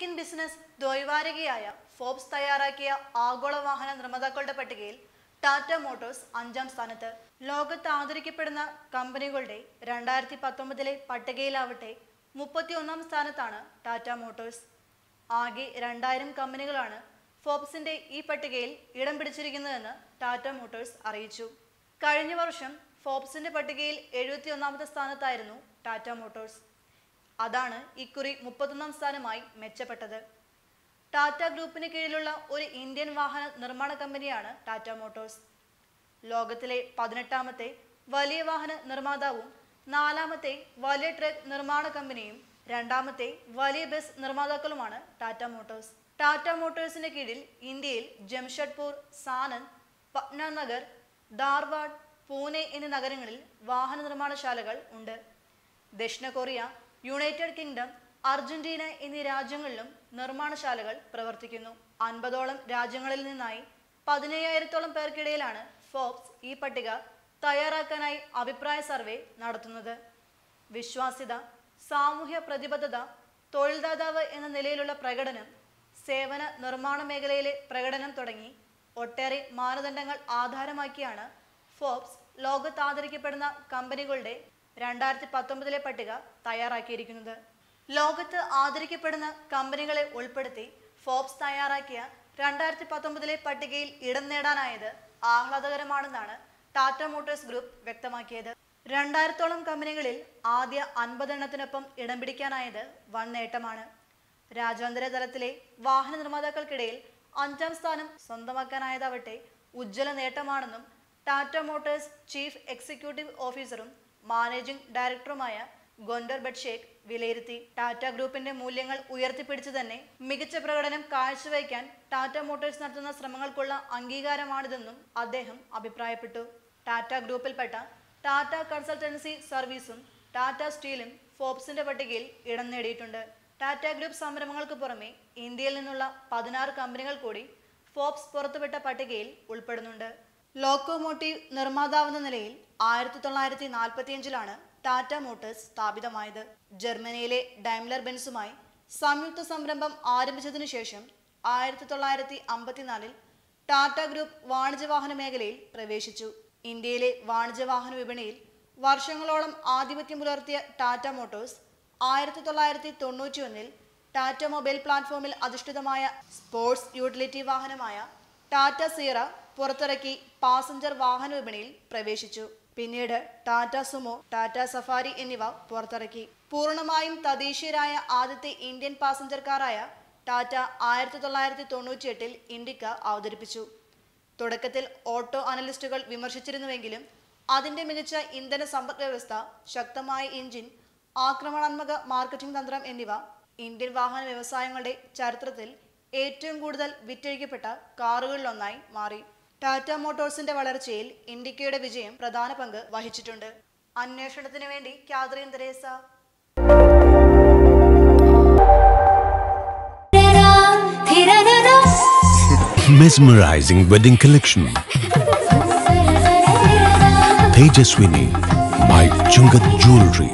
American business ദ്വൈവാരികയായ Forbes തയ്യാറാക്കിയ ആഗോള വാഹന നിർമ്മാതാക്കളുടെ പട്ടികയിൽ ടാറ്റ മോട്ടോഴ്സ് അഞ്ചാം സ്ഥാനത്ത്. ലോകത്ത് ആദരിക്കപ്പെടുന്ന കമ്പനികളുടെ രണ്ടായിരത്തി പത്തൊമ്പതിലെ പട്ടികയിലാവട്ടെ മുപ്പത്തിയൊന്നാം സ്ഥാനത്താണ് ടാറ്റ മോട്ടോഴ്സ് ആകെ രണ്ടായിരം കമ്പനികളാണ് ഫോബ്സിന്റെ ഈ പട്ടികയിൽ ഇടം പിടിച്ചിരിക്കുന്നതെന്ന് ടാറ്റ മോട്ടോഴ്സ് അറിയിച്ചു. കഴിഞ്ഞ വർഷം ഫോബ്സിന്റെ പട്ടികയിൽ എഴുപത്തിയൊന്നാമത്തെ സ്ഥാനത്തായിരുന്നു ടാറ്റ മോട്ടോഴ്സ് അതാണ് ഇക്കുറി മുപ്പത്തൊന്നാം സ്ഥാനമായി മെച്ചപ്പെട്ടത്. ടാറ്റ ഗ്രൂപ്പിന് കീഴിലുള്ള ഒരു ഇന്ത്യൻ വാഹന നിർമ്മാണ കമ്പനിയാണ് ടാറ്റ മോട്ടോഴ്സ്. ലോകത്തിലെ പതിനെട്ടാമത്തെ വലിയ വാഹന നിർമ്മാതാവും നാലാമത്തെ വലിയ ട്രക്ക് നിർമ്മാണ കമ്പനിയും രണ്ടാമത്തെ വലിയ ബസ് നിർമ്മാതാക്കളുമാണ് ടാറ്റ മോട്ടോഴ്സ്. ടാറ്റ മോട്ടോഴ്സിന്റെ കീഴിൽ ഇന്ത്യയിൽ ജംഷഡ്പൂർ സാനന്ദ് പട്ന നഗർ ധാർവാഡ് പൂനെ എന്നീ നഗരങ്ങളിൽ വാഹന നിർമ്മാണശാലകൾ ഉണ്ട്. ദക്ഷിണ കൊറിയ യുണൈറ്റഡ് കിങ്ഡം അർജന്റീന എന്നീ രാജ്യങ്ങളിലും നിർമ്മാണശാലകൾ പ്രവർത്തിക്കുന്നു. അൻപതോളം രാജ്യങ്ങളിൽ നിന്നായി പതിനയ്യായിരത്തോളം പേർക്കിടയിലാണ് ഫോബ്സ് ഈ പട്ടിക തയ്യാറാക്കാനായി അഭിപ്രായ സർവേ നടത്തുന്നത്. വിശ്വാസ്യത സാമൂഹ്യ പ്രതിബദ്ധത തൊഴിൽദാതാവ് എന്ന നിലയിലുള്ള പ്രകടനം സേവന നിർമ്മാണ മേഖലയിലെ പ്രകടനം തുടങ്ങി ഒട്ടേറെ മാനദണ്ഡങ്ങൾ ആധാരമാക്കിയാണ് ഫോബ്സ് ലോകത്താദരിക്കപ്പെടുന്ന കമ്പനികളുടെ രണ്ടായിരത്തി പത്തൊമ്പതിലെ പട്ടിക തയ്യാറാക്കിയിരിക്കുന്നത്. ലോകത്ത് ആദരിക്കപ്പെടുന്ന കമ്പനികളെ ഉൾപ്പെടുത്തി ഫോബ്സ് തയ്യാറാക്കിയ രണ്ടായിരത്തി പത്തൊമ്പതിലെ പട്ടികയിൽ ഇടം നേടാനായത് ആഹ്ലാദകരമാണെന്നാണ് ടാറ്റ മോട്ടോഴ്സ് ഗ്രൂപ്പ് വ്യക്തമാക്കിയത്. രണ്ടായിരത്തോളം കമ്പനികളിൽ ആദ്യ അൻപതെണ്ണത്തിനൊപ്പം ഇടം പിടിക്കാനായത് വൻ നേട്ടമാണ് രാജ്യാന്തര തലത്തിലെ വാഹന നിർമ്മാതാക്കൾക്കിടയിൽ അഞ്ചാം സ്ഥാനം സ്വന്തമാക്കാനായതാവട്ടെ ഉജ്ജ്വല നേട്ടമാണെന്നും ടാറ്റ മോട്ടോഴ്സ് ചീഫ് എക്സിക്യൂട്ടീവ് ഓഫീസറും മാനേജിംഗ് ഡയറക്ടറുമായ ഗോണ്ടർ ബഡ്ഷേഖ് വിലയിരുത്തി. ടാറ്റ ഗ്രൂപ്പിന്റെ മൂല്യങ്ങൾ ഉയർത്തിപ്പിടിച്ചു തന്നെ മികച്ച പ്രകടനം കാഴ്ചവയ്ക്കാൻ ടാറ്റ മോട്ടോഴ്സ് നടത്തുന്ന ശ്രമങ്ങൾക്കുള്ള അംഗീകാരമാണിതെന്നും അദ്ദേഹം അഭിപ്രായപ്പെട്ടു. ടാറ്റ ഗ്രൂപ്പിൽപ്പെട്ട ടാറ്റ കൺസൾട്ടൻസി സർവീസും ടാറ്റ സ്റ്റീലും ഫോബ്സിന്റെ പട്ടികയിൽ ഇടം നേടിയിട്ടുണ്ട്. ടാറ്റ ഗ്രൂപ്പ് സംരംഭങ്ങൾക്ക് പുറമെ ഇന്ത്യയിൽ നിന്നുള്ള പതിനാറ് കമ്പനികൾ കൂടി ഫോബ്സ് പുറത്തുവിട്ട പട്ടികയിൽ ഉൾപ്പെടുന്നുണ്ട്. ലോക്കോമോട്ടീവ് നിർമ്മാതാവെന്ന നിലയിൽ ആയിരത്തി തൊള്ളായിരത്തി നാൽപ്പത്തിയഞ്ചിലാണ് ടാറ്റ മോട്ടോഴ്സ് സ്ഥാപിതമായത്. ജർമ്മനിയിലെ ഡൈംലർ ബെൻസുമായി സംയുക്ത സംരംഭം ആരംഭിച്ചതിനു ശേഷം ആയിരത്തി തൊള്ളായിരത്തി അമ്പത്തിനാലിൽ ടാറ്റ ഗ്രൂപ്പ് വാണിജ്യവാഹന മേഖലയിൽ പ്രവേശിച്ചു. ഇന്ത്യയിലെ വാണിജ്യവാഹന വിപണിയിൽ വർഷങ്ങളോളം ആധിപത്യം പുലർത്തിയ ടാറ്റ മോട്ടോഴ്സ് ആയിരത്തി തൊള്ളായിരത്തി തൊണ്ണൂറ്റി ഒന്നിൽ ടാറ്റ മൊബൈൽ പ്ലാറ്റ്ഫോമിൽ അധിഷ്ഠിതമായ സ്പോർട്സ് യൂട്ടിലിറ്റി വാഹനമായ ടാറ്റ സീറ പുറത്തിറക്കി പാസഞ്ചർ വാഹന വിപണിയിൽ പ്രവേശിച്ചു. പിന്നീട് ടാറ്റ സുമോ ടാറ്റ സഫാരി എന്നിവ പുറത്തിറക്കി. പൂർണമായും തദ്ദേശീയരായ ആദ്യത്തെ ഇന്ത്യൻ പാസഞ്ചർ കാറായ ടാറ്റ ആയിരത്തി തൊള്ളായിരത്തി തൊണ്ണൂറ്റി എട്ടിൽ ഇൻഡിക്ക അവതരിപ്പിച്ചു. തുടക്കത്തിൽ ഓട്ടോ അനലിസ്റ്റുകൾ വിമർശിച്ചിരുന്നുവെങ്കിലും അതിന്റെ മികച്ച ഇന്ധന സമ്പദ് വ്യവസ്ഥ ശക്തമായ എഞ്ചിൻ ആക്രമണാത്മക മാർക്കറ്റിംഗ് തന്ത്രം എന്നിവ ഇന്ത്യൻ വാഹന വ്യവസായങ്ങളുടെ ചരിത്രത്തിൽ ഏറ്റവും കൂടുതൽ വിറ്റഴിക്കപ്പെട്ട കാറുകളിലൊന്നായി മാറി. ടാറ്റ മോട്ടോഴ്സിന്റെ വളർച്ചയിൽ ഇൻഡിക്കയുടെ വിജയം പ്രധാന പങ്ക് വഹിച്ചിട്ടുണ്ട് അന്വേഷണത്തിന് വേണ്ടി Catherine Tresa Mesmerizing wedding collection. Tejaswini by Chungat Jewelry.